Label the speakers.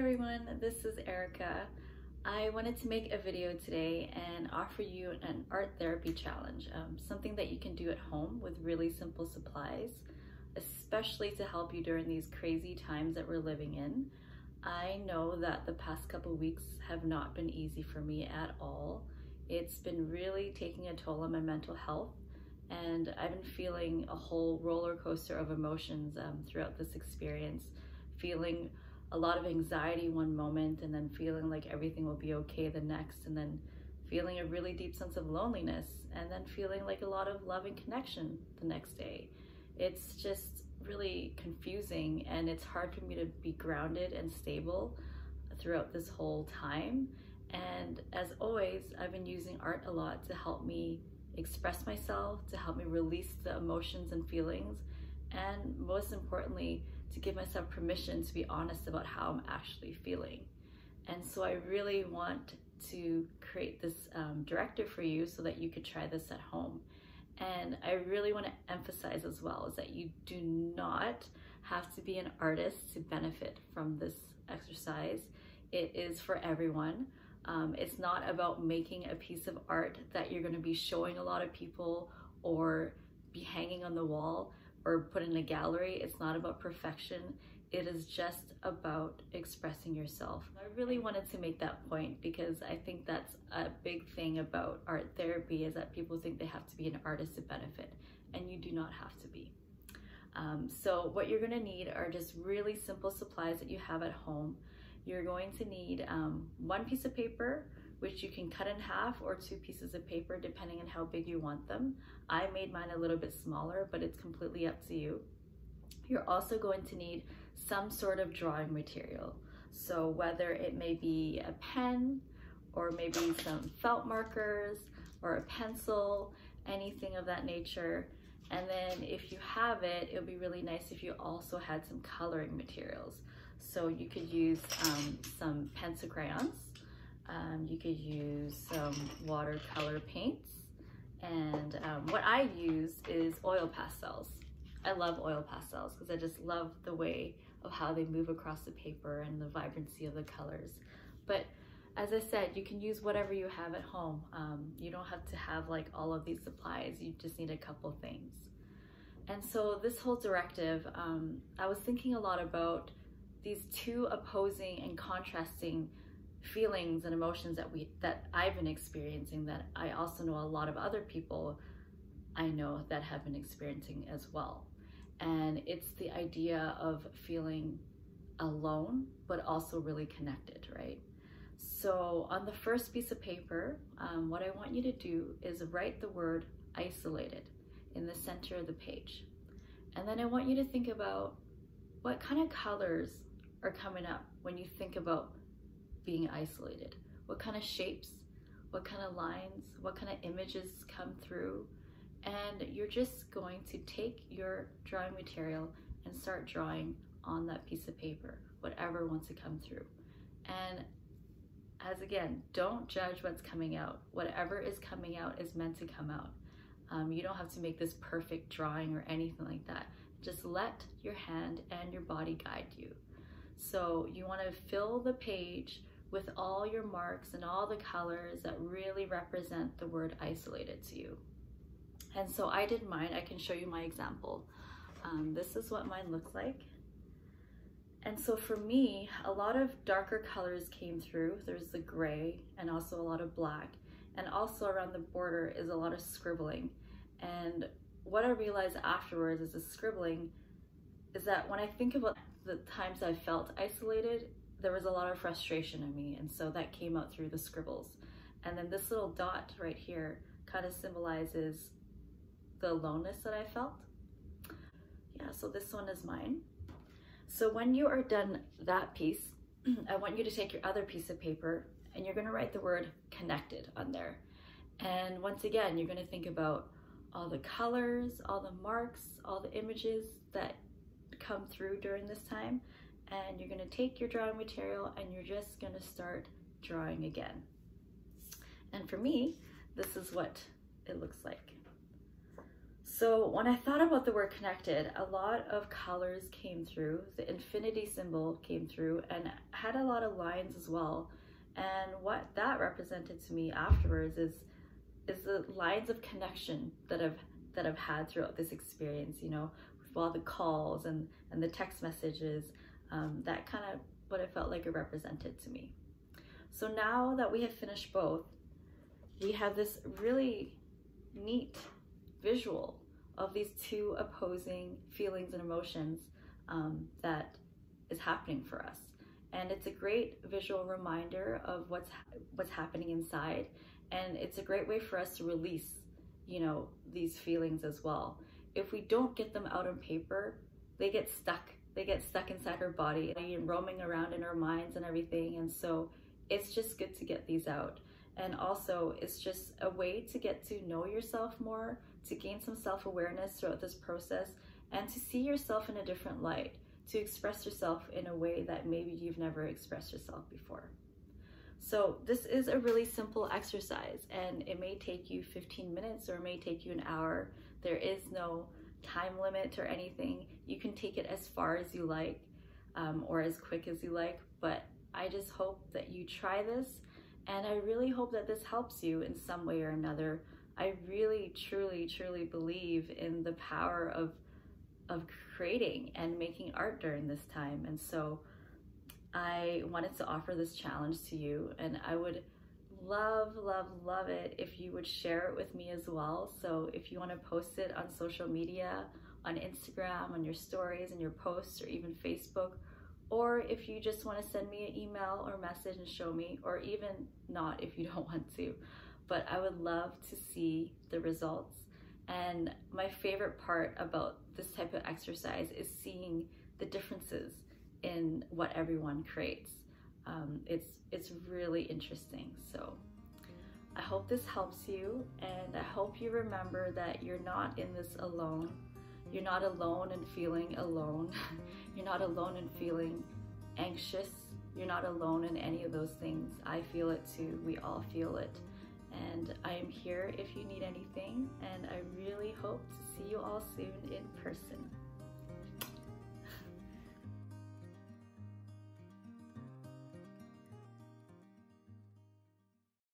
Speaker 1: everyone, this is Erica. I wanted to make a video today and offer you an art therapy challenge, um, something that you can do at home with really simple supplies, especially to help you during these crazy times that we're living in. I know that the past couple weeks have not been easy for me at all. It's been really taking a toll on my mental health and I've been feeling a whole roller coaster of emotions um, throughout this experience, feeling a lot of anxiety one moment and then feeling like everything will be okay the next and then feeling a really deep sense of loneliness and then feeling like a lot of love and connection the next day. It's just really confusing and it's hard for me to be grounded and stable throughout this whole time. And as always, I've been using art a lot to help me express myself, to help me release the emotions and feelings, and most importantly, to give myself permission to be honest about how I'm actually feeling. And so I really want to create this um, directive for you so that you could try this at home. And I really want to emphasize as well is that you do not have to be an artist to benefit from this exercise. It is for everyone. Um, it's not about making a piece of art that you're going to be showing a lot of people or be hanging on the wall or put in a gallery. It's not about perfection. It is just about expressing yourself. I really wanted to make that point because I think that's a big thing about art therapy is that people think they have to be an artist to benefit and you do not have to be. Um, so what you're gonna need are just really simple supplies that you have at home. You're going to need um, one piece of paper, which you can cut in half or two pieces of paper depending on how big you want them. I made mine a little bit smaller, but it's completely up to you. You're also going to need some sort of drawing material. So whether it may be a pen or maybe some felt markers or a pencil, anything of that nature. And then if you have it, it would be really nice if you also had some coloring materials. So you could use um, some pencil crayons um, you could use some watercolor paints. And um, what I use is oil pastels. I love oil pastels because I just love the way of how they move across the paper and the vibrancy of the colors. But as I said, you can use whatever you have at home. Um, you don't have to have like all of these supplies. You just need a couple things. And so this whole directive, um, I was thinking a lot about these two opposing and contrasting feelings and emotions that we that I've been experiencing that I also know a lot of other people I know that have been experiencing as well. And it's the idea of feeling alone, but also really connected, right? So on the first piece of paper, um, what I want you to do is write the word isolated in the center of the page. And then I want you to think about what kind of colors are coming up when you think about being isolated? What kind of shapes, what kind of lines, what kind of images come through? And you're just going to take your drawing material and start drawing on that piece of paper, whatever wants to come through. And as again, don't judge what's coming out. Whatever is coming out is meant to come out. Um, you don't have to make this perfect drawing or anything like that. Just let your hand and your body guide you. So you want to fill the page with all your marks and all the colors that really represent the word isolated to you. And so I did mine. I can show you my example. Um, this is what mine looks like. And so for me, a lot of darker colors came through. There's the gray and also a lot of black. And also around the border is a lot of scribbling. And what I realized afterwards is the scribbling is that when I think about the times I felt isolated, there was a lot of frustration in me and so that came out through the scribbles. And then this little dot right here kind of symbolizes the aloneness that I felt. Yeah so this one is mine. So when you are done that piece I want you to take your other piece of paper and you're going to write the word connected on there. And once again you're going to think about all the colors all the marks all the images that come through during this time and you're gonna take your drawing material and you're just gonna start drawing again. And for me, this is what it looks like. So when I thought about the word connected, a lot of colors came through. The infinity symbol came through and had a lot of lines as well. And what that represented to me afterwards is is the lines of connection that I've that I've had throughout this experience, you know, with all the calls and, and the text messages, um, that kind of what it felt like it represented to me. So now that we have finished both, we have this really neat visual of these two opposing feelings and emotions um, that is happening for us. And it's a great visual reminder of what's what's happening inside, and it's a great way for us to release, you know, these feelings as well. If we don't get them out on paper, they get stuck. They get stuck inside her body and roaming around in her minds and everything. And so it's just good to get these out. And also, it's just a way to get to know yourself more, to gain some self awareness throughout this process, and to see yourself in a different light, to express yourself in a way that maybe you've never expressed yourself before. So, this is a really simple exercise, and it may take you 15 minutes or it may take you an hour. There is no time limit or anything. You can take it as far as you like um, or as quick as you like, but I just hope that you try this and I really hope that this helps you in some way or another. I really, truly, truly believe in the power of, of creating and making art during this time. And so I wanted to offer this challenge to you and I would love, love, love it if you would share it with me as well. So if you want to post it on social media, on Instagram, on your stories and your posts, or even Facebook, or if you just want to send me an email or message and show me, or even not if you don't want to. But I would love to see the results. And my favorite part about this type of exercise is seeing the differences in what everyone creates. Um, it's it's really interesting. So I hope this helps you, and I hope you remember that you're not in this alone. You're not alone in feeling alone. You're not alone in feeling anxious. You're not alone in any of those things. I feel it too. We all feel it. And I am here if you need anything. And I really hope to see you all soon in person.